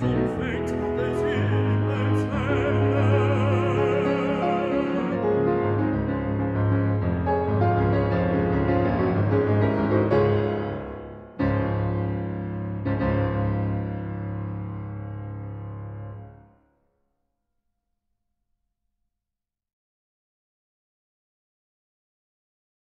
perfect